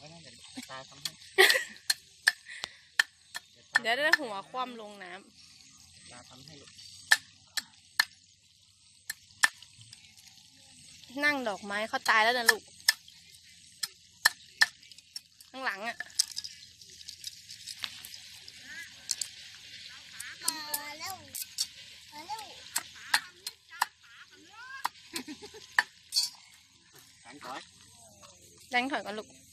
ไว้นั่นเดี๋ยวตาทำให้เดี๋ยวได้หัวคว่ำลงน้ตาทำให้ลูกำนั่งดอกไม้เขาตายแล้วนะลูก ข้างหลังอะมาแล้วม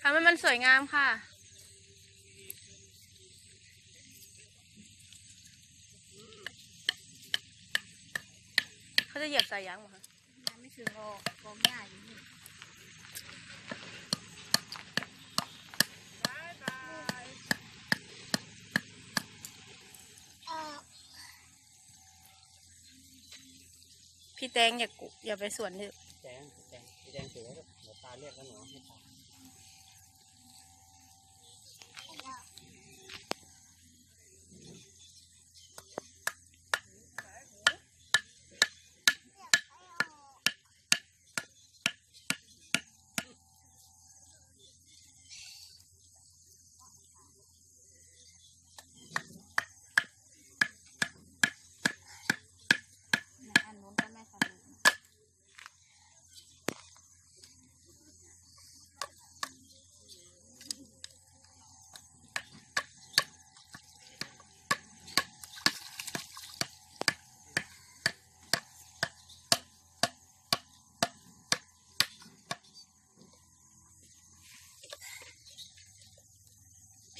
ทำให้มันสวยงามค่ะ เขาจะเหยียบสายยางเหรอคะยังไม่ถึงโอ้กองหญ้าอยู่นี่เอ่อพี่แตงอย่ากุอย่าไปสวนดิแดง แดงแดงเสือลูกเดี๋ยวตาเรียกแล้วหนู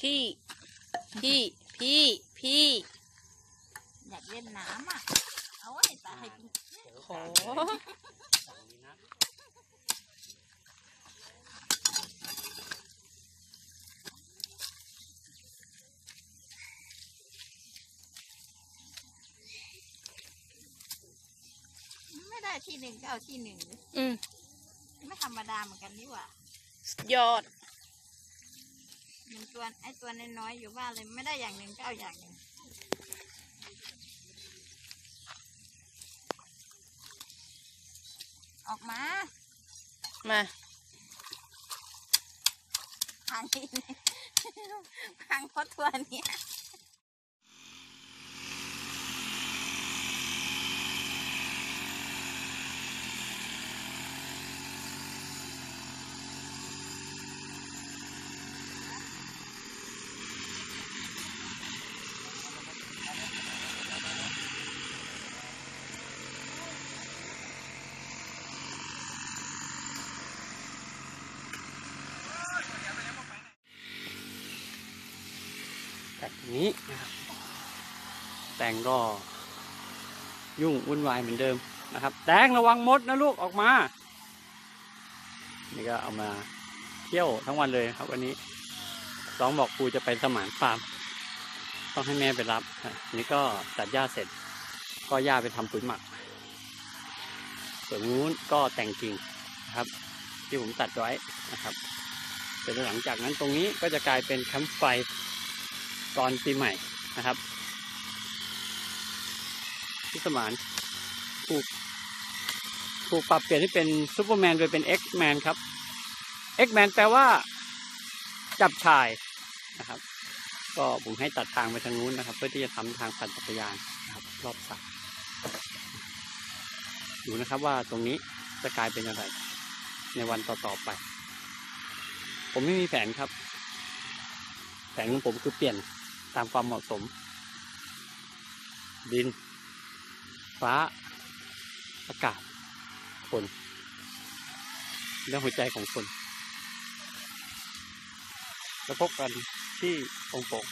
พี่ พี่ พี่ พี่ อยากเล่นน้ำอะเอาไว้ตาให้กินเดี๋ยวโหสั่งดีนะไม่ได้ที่หนึ่งก็เอาที่หนึ่งเลยอืมไม่ธรรมดาเหมือนกันนี่หว่าสุดยอด หนึ่งตัวไอ้ตัวน้อยๆอยู่บ้านเลยไม่ได้อย่างหนึ่งก็เอาอย่างหนึ่งออกมามาทางนี้ทางเพราะตัวเนี้ย นี้นะครับ แต่งก็ยุ่งวุ่นวายเหมือนเดิมนะครับแดงระวังมดนะลูกออกมา นี่ก็เอามาเที่ยวทั้งวันเลยครับ วันนี้ร้องบอกครูจะไปสมานฟาร์มต้องให้แม่ไปรับ นี่ก็ตัดหญ้าเสร็จ ก็หญ้าไปทำปุ๋ยหมัก ส่วนนู้นก็แต่งกิ่งนะครับ ที่ผมตัดไว้นะครับเสร็จแล้วหลังจากนั้นตรงนี้ก็จะกลายเป็นแคมป์ไฟ ตอนปีใหม่นะครับพิสมานถูกถูกปรับเปลี่ยนให้เป็นซูเปอร์แมนโดยเป็น X Man ครับ X Man แมนแปลว่าจับชายนะครับ ก็ผมให้ตัดทางไปทางนู้นนะครับ เพื่อที่จะทำทางปั่นจักรยานนะครับรอบสระดูนะครับว่าตรงนี้จะกลายเป็นอะไร ในวันต่อๆไป ผมไม่มีแผนครับ แผนของผมคือเปลี่ยน ตามความเหมาะสม ดิน ฟ้า อากาศ คนและหัวใจของคน แล้วพบกันที่องค์ปก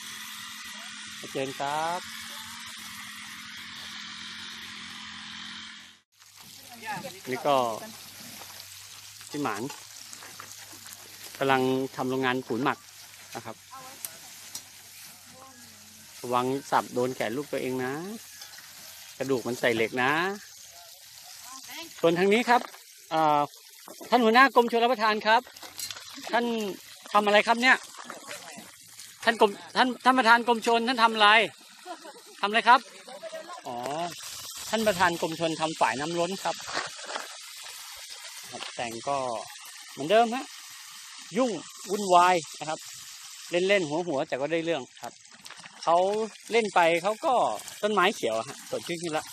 มาจอกันครับนี่ก็พี่หมานกำลังทำโรงงานปุ๋ยหมักนะครับ ระวังสับโดนแขนลูกตัวเองนะ กระดูกมันใส่เหล็กนะ ส่วนทางนี้ครับท่านหัวหน้ากรมชลประทานครับ ท่านทำอะไรครับเนี่ย ท่านกรมท่านท่านประธานกรมชนท่านทำอะไรทำอะไรครับอ๋อท่านประธานกรมชนทำฝ่ายน้ำล้นครับแต่งก็เหมือนเดิมฮะยุ่งวุ่นวายนะครับ เล่นเล่นหัวหัวๆแต่ก็ได้เรื่องครับ เขาเล่นไปเขาก็ต้นไม้เขียวฮะสดชื่นขึ้นแล้ว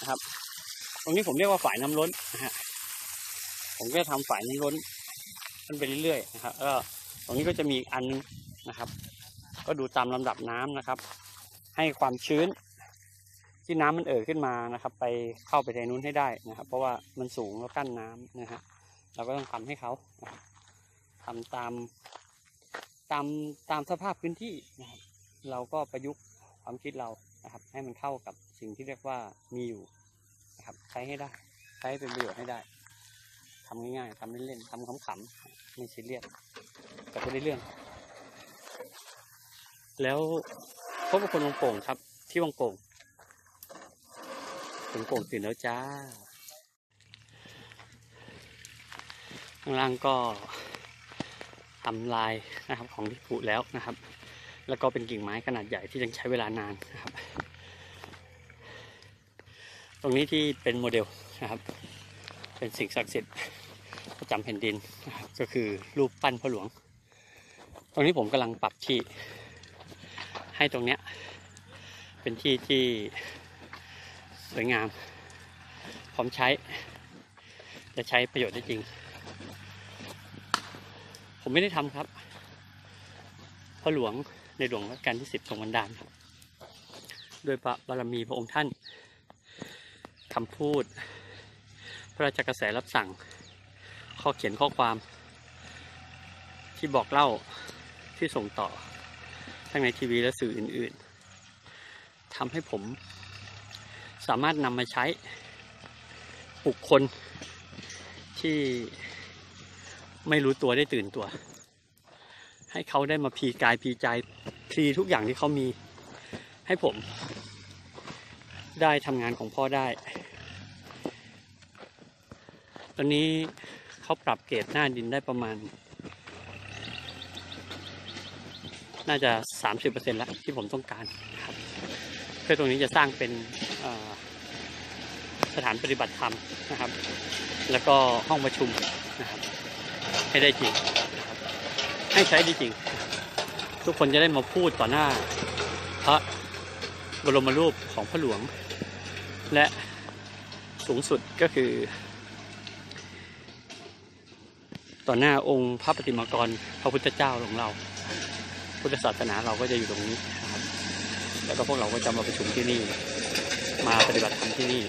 นะครับ ตรงนี้ผมเรียกว่าฝ่ายน้ำล้นนะฮะผมก็ทำฝ่ายน้ำล้นมันไปเรื่อยๆนะครับก็ตรงนี้ก็จะมีอีกอันนึงนะครับ ก็ดูตามลำดับน้ำนะครับ ให้ความชื้นที่น้ำมันเอ่อขึ้นมานะครับ ไปเข้าไปในนู้นให้ได้นะครับ เพราะว่ามันสูงแล้วกั้นน้ำนะฮะเราก็ต้องทำให้เขาทำตามตามตามสภาพพื้นที่นะครับ เราก็ประยุกต์ความคิดเรานะครับ ให้มันเข้ากับสิ่งที่เรียกว่ามีอยู่นะครับ ใช้ให้ได้ ใช้ให้เป็นประโยชน์ให้ได้ทำง่ายๆทำเล่นๆทำขำๆไม่ซีเรียสแต่ก็ได้เรื่อง แล้วพบกับคนวังโป่งครับ ที่วังโป่งวังโป่งตื่นแล้วจ้าข้างล่างก็ทำลายนะครับของที่ผุแล้วนะครับ แล้วก็เป็นกิ่งไม้ขนาดใหญ่ที่ยังใช้เวลานานนะครับ ตรงนี้ที่เป็นโมเดลนะครับ เป็นสิ่งศักดิ์สิทธิ์ประจำแผ่นดินนะครับก็คือรูปปั้นพ่อหลวง ตรงนี้ผมกำลังปรับที่ให้ตรงเนี้ยเป็นที่ที่สวยงามพร้อมใช้ จะใช้ประโยชน์ได้จริง ผมไม่ได้ทำครับพ่อหลวง ในหลวงรัชกาลที่สิบทรงบันดาลครับโดยพระบารมีพระองค์ท่านคำพูด พระราชกระแสรับสั่ง ข้อเขียนข้อความ ที่บอกเล่าที่ส่งต่อ ทั้งในทีวีและสื่ออื่น ๆทำให้ผมสามารถนำมาใช้ปลุกคนที่ไม่รู้ตัวได้ตื่นตัว ให้เขาได้มาพีกายพีใจพลีทุกอย่างที่เขามี ให้ผม ได้ทำงานของพ่อได้ ตอนนี้เขาปรับเกรดหน้าดินได้ประมาณ น่าจะ 30%แล้วที่ผมต้องการครับ เพื่อตรงนี้จะสร้างเป็นสถานปฏิบัติธรรมนะครับ แล้วก็ห้องประชุมนะครับ ให้ได้จริง ให้ใช้ได้จริงทุกคนจะได้มาพูดต่อหน้า พระบรมรูปของพระหลวง และสูงสุดก็คือ ต่อหน้าองค์พระปฏิมากรพระพุทธเจ้าของเรา พุทธศาสนาเราก็จะอยู่ตรงนี้นะครับ แล้วก็พวกเราก็จะมาประชุมที่นี่ มาปฏิบัติธรรมที่นี่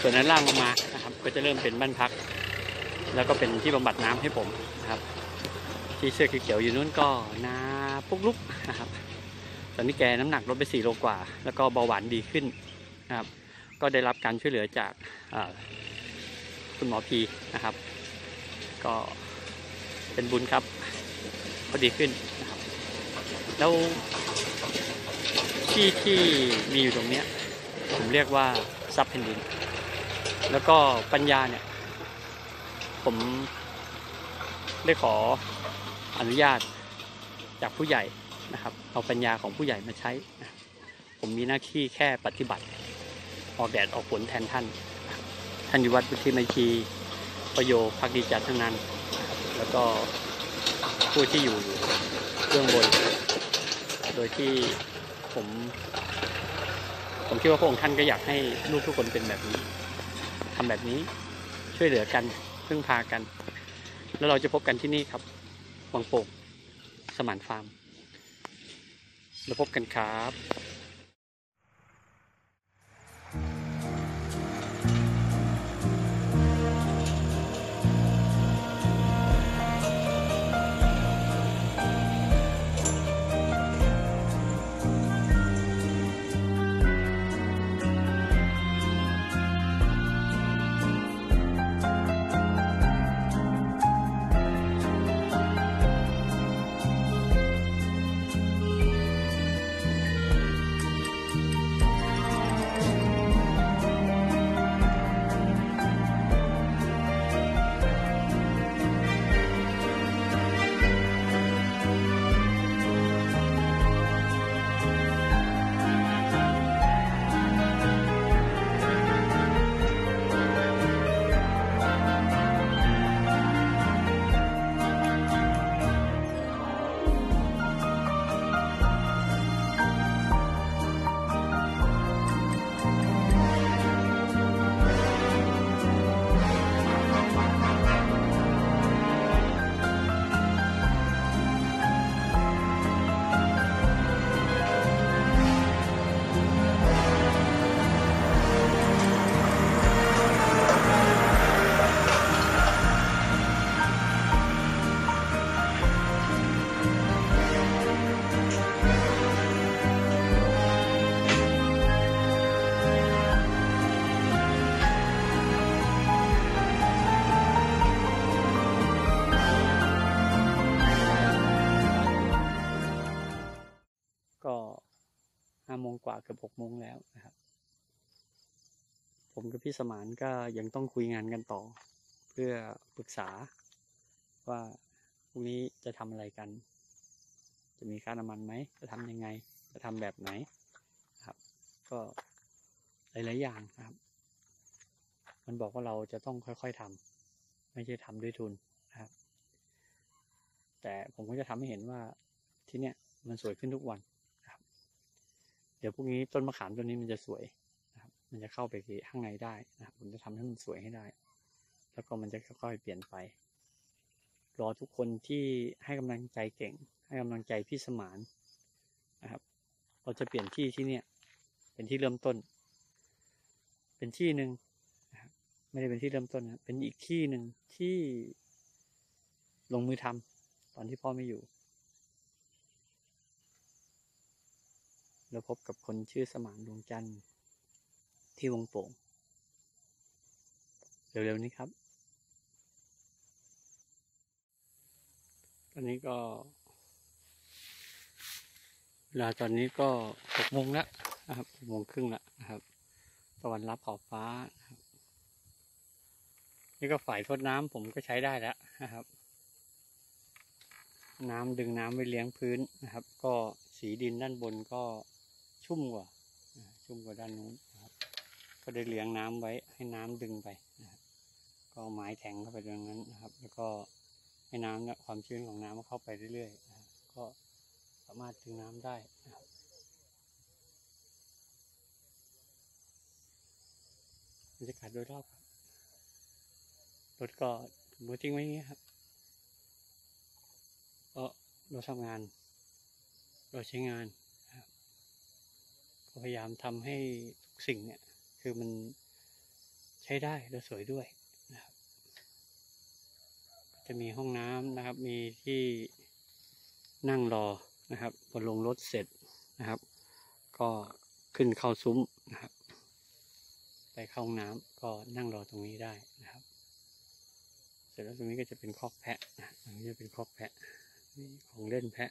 ส่วนนั้นล่างลงมานะครับ ก็จะเริ่มเป็นบ้านพัก แล้วก็เป็นที่บำบัดน้ำให้ผมนะครับ ที่เสื้อเขียวอยู่นู้นก็นาปุ๊กลุกนะครับ ตอนนี้แกน้ำหนักลดไป4โลกว่า แล้วก็เบาหวานดีขึ้นนะครับ ก็ได้รับการช่วยเหลือจากคุณหมอพีนะครับ ก็เป็นบุญครับก็ดีขึ้นนะครับ แล้วที่ที่มีอยู่ตรงเนี้ยผมเรียกว่าทรัพย์แผ่นดิน แล้วก็ปัญญาเนี่ย ผมได้ขอ อนุญาตจากผู้ใหญ่นะครับ เอาปัญญาของผู้ใหญ่มาใช้ ผมมีหน้าที่แค่ปฏิบัติ ออกแดดออกฝนแทนท่าน ท่านอยู่วัดพุทธิไมตรีประโยชนพักดีจัดทั้งนั้น แล้วก็ผู้ที่อยู่เบื้องบน โดยที่ผม ผมคิดว่าพระองค์ท่านก็อยากให้ลูกทุกคนเป็นแบบนี้ทำแบบนี้ช่วยเหลือกันพึ่งพากัน แล้วเราจะพบกันที่นี่ครับ วังโป่งสมานฟาร์มแล้วพบกันครับ งแล้วนะครับ ผมกับพี่สมานก็ยังต้องคุยงานกันต่อ เพื่อปรึกษาว่าพรุ่งนี้จะทำอะไรกัน จะมีค่าน้ำมันไหม จะทำยังไง จะทำแบบไหนครับ ก็หลายๆอย่างนะครับ มันบอกว่าเราจะต้องค่อยๆทำไม่ใช่ทำด้วยทุนนะครับ แต่ผมก็จะทำให้เห็นว่าที่เนี้ยมันสวยขึ้นทุกวัน เดี๋ยวพรุ่งนี้ต้นมะขามต้นนี้มันจะสวยนะครับ มันจะเข้าไปข้างในได้นะครับผมจะทำให้มันสวยให้ได้ แล้วก็มันจะค่อยๆเปลี่ยนไป รอทุกคนที่ให้กำลังใจเก่ง ให้กำลังใจพี่สมานนะครับ เราจะเปลี่ยนที่ที่เนี่ย เป็นที่เริ่มต้น เป็นที่หนึ่งนะครับไม่ได้เป็นที่เริ่มต้นนะเป็นอีกที่หนึ่งที่ลงมือทำตอนที่พ่อไม่อยู่ เราพบกับคนชื่อสมานดวงจันทร์ที่วงโป่ง เร็วๆนี้ครับ ตอนนี้ก็เวลาตอนนี้ก็หกโมงแล้วนะครับหกโมงครึ่งแล้วนะครับ ตะวันรับขอบฟ้านะครับนี่ก็ฝ่ายทดน้ำผมก็ใช้ได้แล้วนะครับ น้ำดึงน้ำไว้เลี้ยงพื้นนะครับ ก็สีดินด้านบนก็ ชุ่มกว่าชุ่มกว่าด้านนู้นนะครับ ก็ได้เลี้ยงน้ำไว้ให้น้ำดึงไปนะครับก็ไม้แทงเข้าไปตรงนั้นนะครับ แล้วก็ให้น้ำเนี่ยความชื้นของน้ำเข้าไปเรื่อยๆนะครับก็สามารถดึงน้ำได้นะครับบรรยากาศโดยรอบครับรถก็มือทิ้งไว้อย่างนี้ครับก็เราทำงาน เราใช้งาน พยายามทำให้ทุกสิ่งเนี่ย คือมันใช้ได้และสวยด้วยนะครับ จะมีห้องน้ำนะครับ มีที่นั่งรอนะครับพอลงรถเสร็จนะครับ ก็ขึ้นเข้าซุ้มนะครับ ไปเข้าห้องน้ำก็นั่งรอตรงนี้ได้นะครับ เสร็จแล้วตรงนี้ก็จะเป็นคอกแพะนะตรงนี้จะเป็นคอกแพะนี่ของเล่นแพะ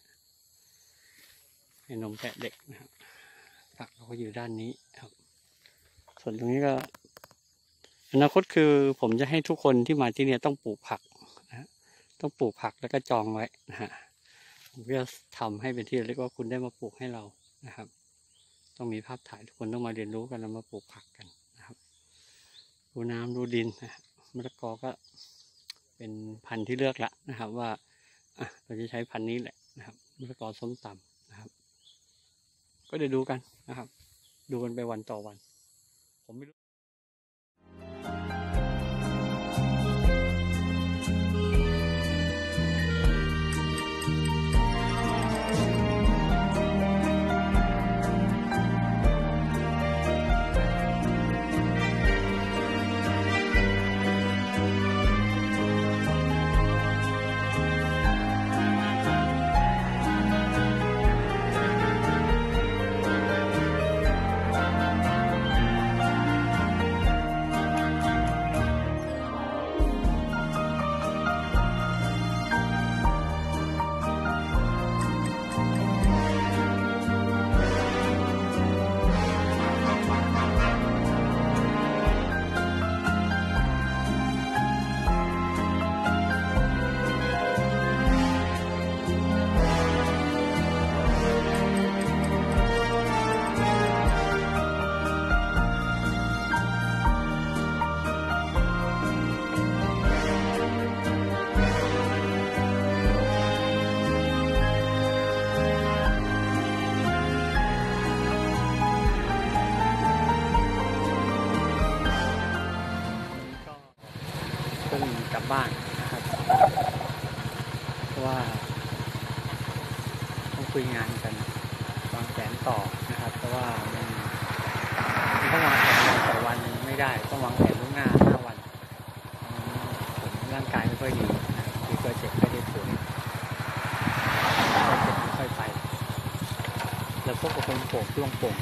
ให้นมแพะเด็กนะครับ ผักเราก็อยู่ด้านนี้ครับ ส่วนตรงนี้ก็ อนาคตคือผมจะให้ทุกคนที่มาที่เนี่ยต้องปลูกผักนะฮะต้องปลูกผักแล้วก็จองไว้นะฮะผมจะทำให้เป็นที่เรียกว่าคุณได้มาปลูกให้เรานะครับ ต้องมีภาพถ่ายทุกคนต้องมาเรียนรู้กันแล้วมาปลูกผักกันนะครับดูน้ำดูดินนะฮะมะละกอก็เป็นพันธุ์ที่เลือกละนะครับ ว่าเราจะใช้พันธุ์นี้แหละนะครับมะละกอส้มตำ ก็เดี๋ยวดูกันนะครับ ดูกันไปวันต่อวัน ผมไม่รู้ บ้านนะครับเพราะว่าต้องคุยงานกันวางแผนต่อนะครับ เพราะว่ามันมันต้องวางแผนวันต่อวันไม่ได้ต้องวางแผนล่วงหน้าห้าวันผมร่างกายไม่ค่อยดีคือก็เจ็บก็ได้ป่วยก็เจ็บไม่ค่อยไป แล้วพวกกับคนโป่งช่วงโป่ง